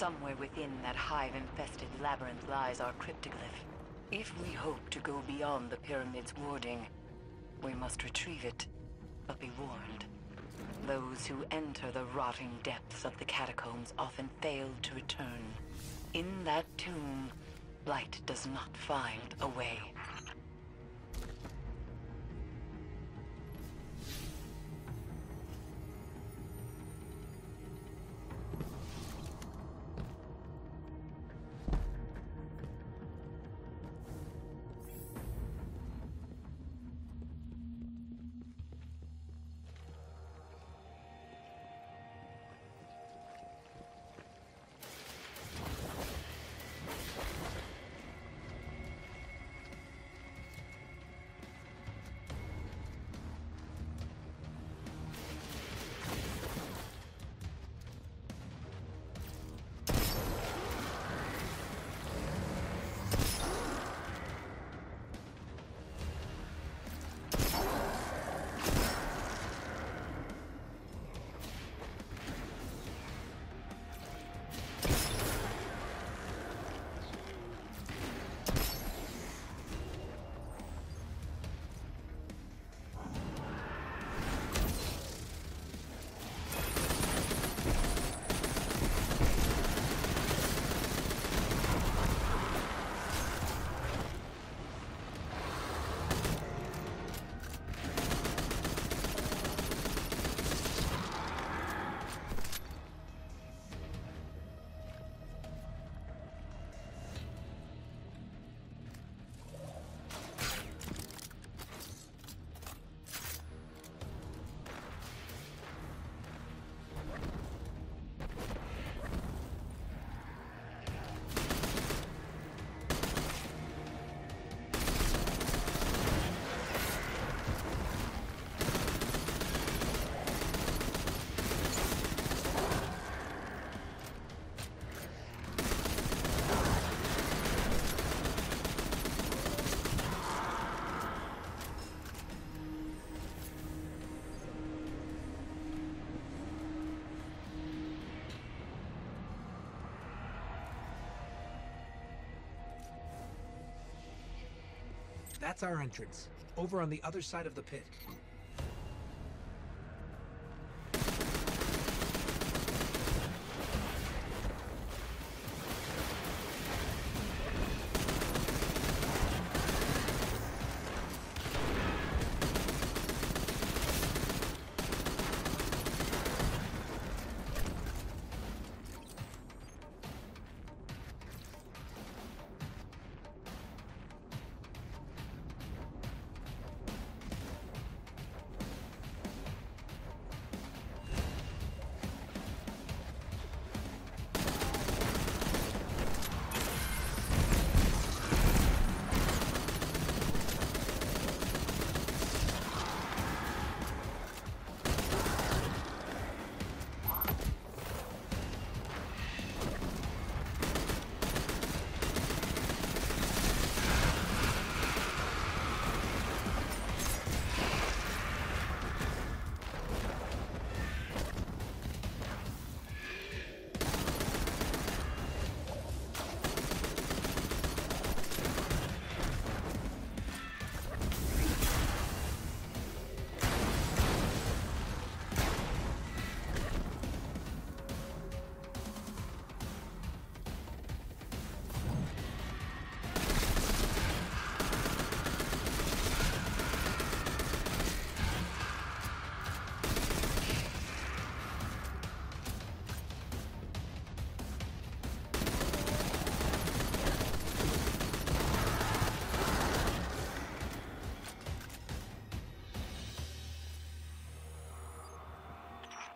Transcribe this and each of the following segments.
Somewhere within that hive-infested labyrinth lies our cryptoglyph. If we hope to go beyond the pyramid's warding, we must retrieve it. But be warned. Those who enter the rotting depths of the catacombs often fail to return. In that tomb, light does not find a way. That's our entrance. Over on the other side of the pit.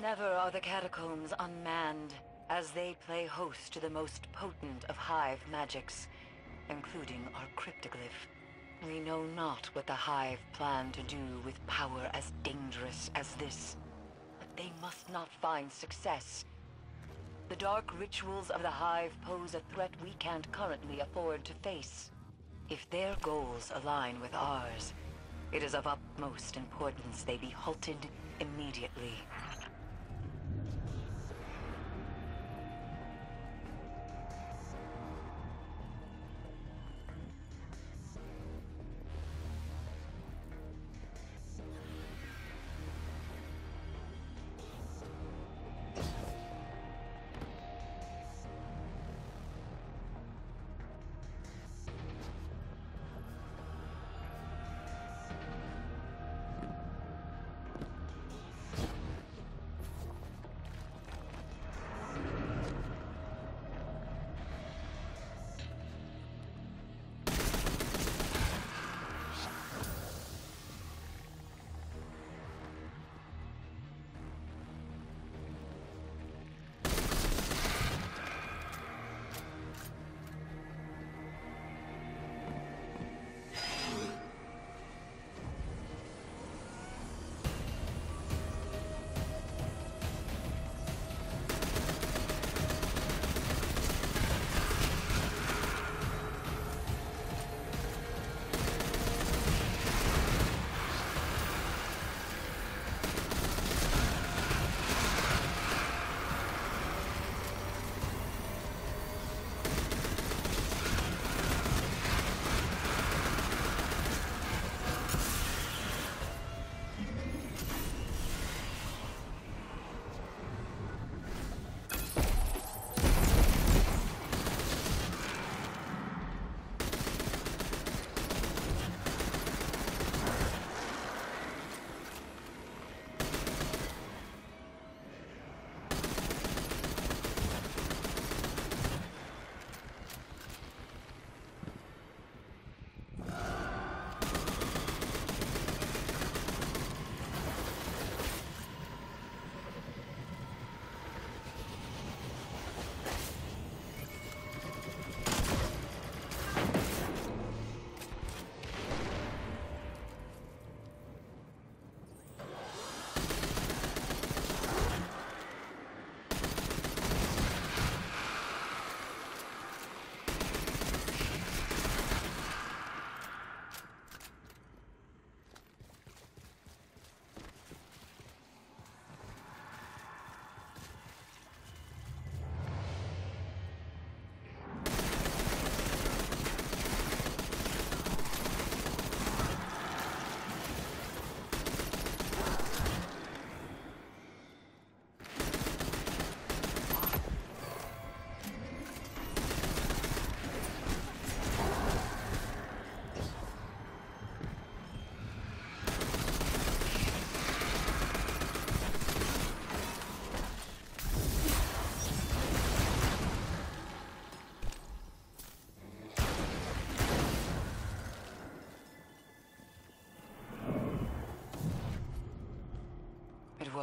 Never are the catacombs unmanned, as they play host to the most potent of Hive magics, including our cryptoglyph. We know not what the Hive plan to do with power as dangerous as this, but they must not find success. The dark rituals of the Hive pose a threat we can't currently afford to face. If their goals align with ours, it is of utmost importance they be halted immediately.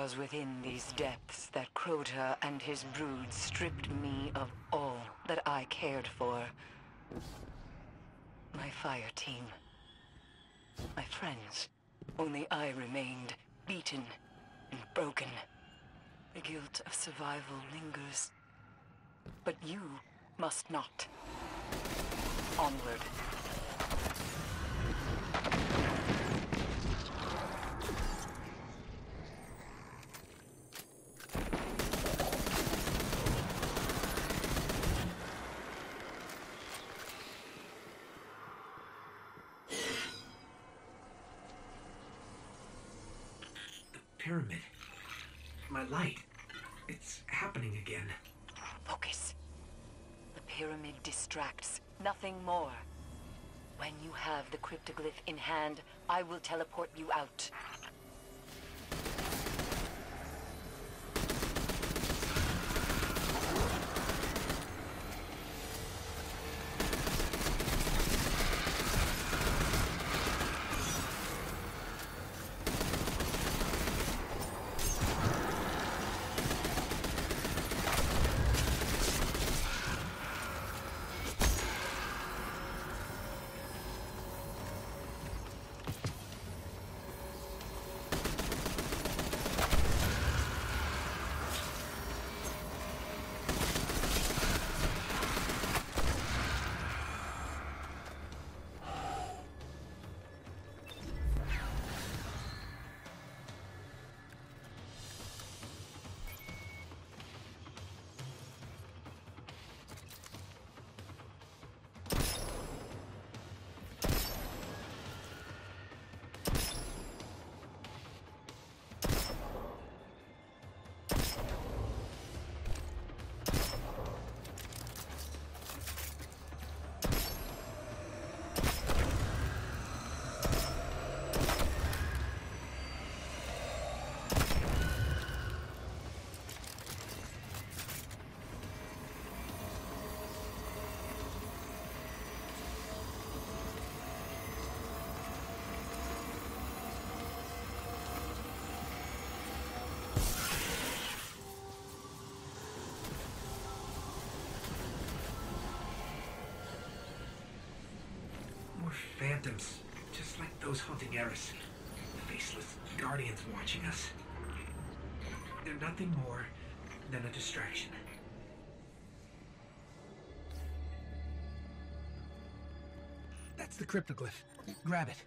Was within these depths that Crota and his brood stripped me of all that I cared for. My fire team. My friends. Only I remained, beaten and broken. The guilt of survival lingers. But you must not. Onward. The pyramid. My light. It's happening again. Focus. The pyramid distracts, nothing more. When you have the cryptoglyph in hand, I will teleport you out. Phantoms. Just like those haunting Eris. Faceless guardians watching us. They're nothing more than a distraction. That's the cryptoglyph. Grab it.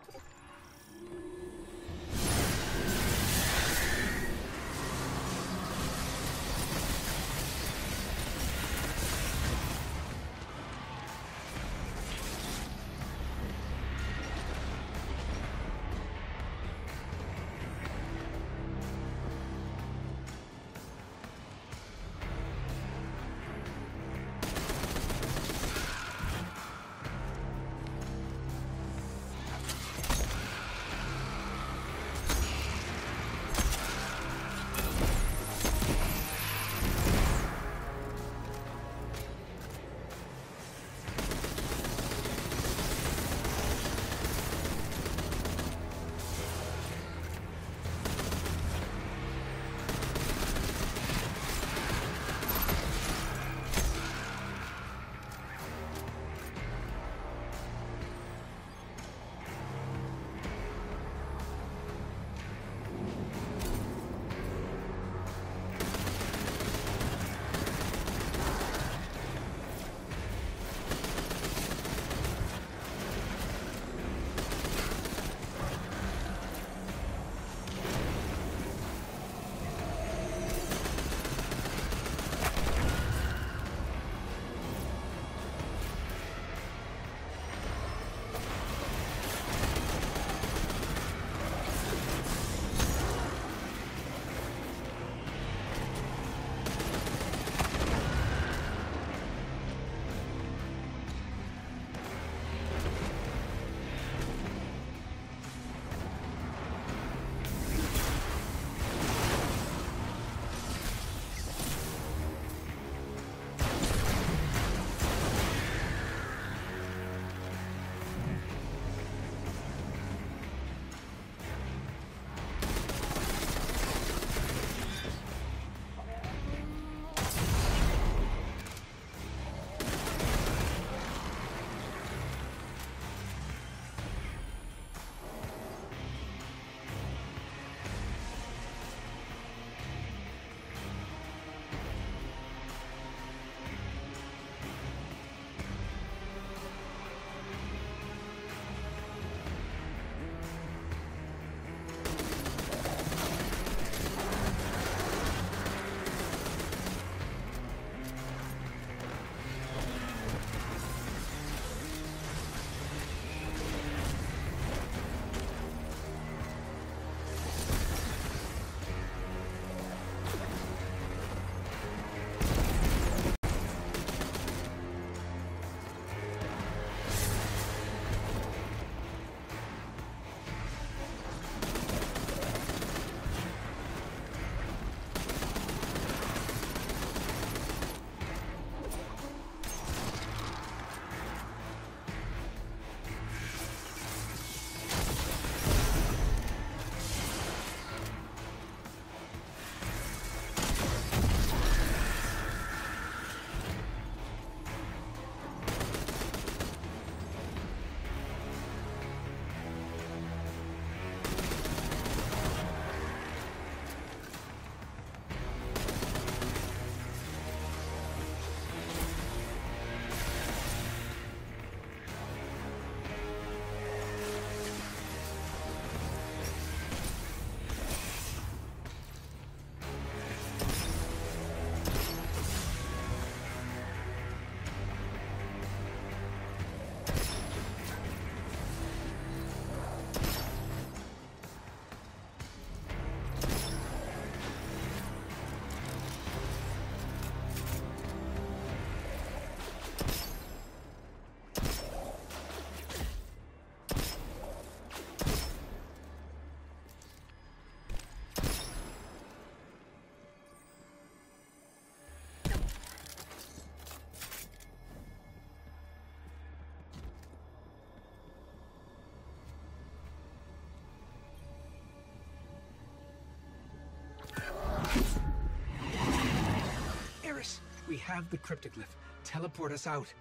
We have the cryptoglyph. Teleport us out.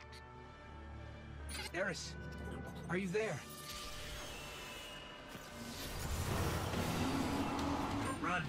Eris, are you there? Run.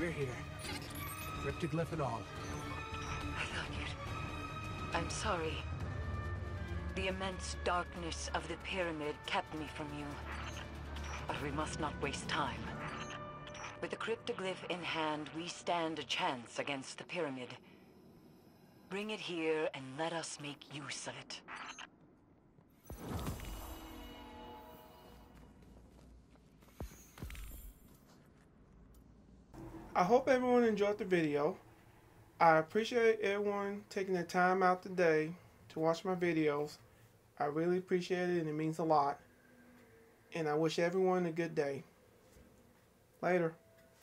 We're here. Cryptoglyph and all. I thought you'd... I'm sorry. The immense darkness of the pyramid kept me from you. But we must not waste time. With the cryptoglyph in hand, we stand a chance against the pyramid. Bring it here and let us make use of it. I hope everyone enjoyed the video. I appreciate everyone taking the time out today to watch my videos. I really appreciate it and it means a lot. And I wish everyone a good day. Later.